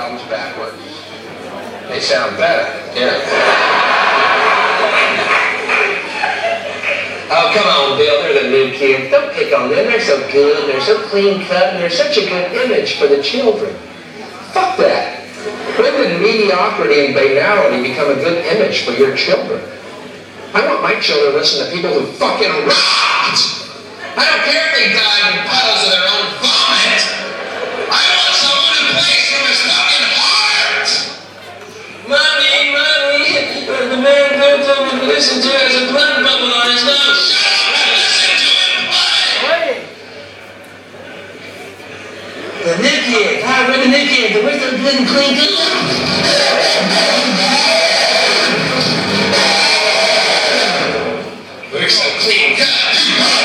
albums. They sound better. Yeah. Oh, come on, Bill. They're the new kids. Don't pick on them. They're so good. They're so clean cut. And they're such a good image for the children. Fuck that. When did mediocrity and banality become a good image for your children? I want my children to listen to people who fucking rocked. I don't care if they died in puddles of their own over listen to has a blood bubble on his nose. Shut up and listen to him play. The Nick kid, hi, we're the Nick kid, the wisdom didn't clean good. We're so clean cut.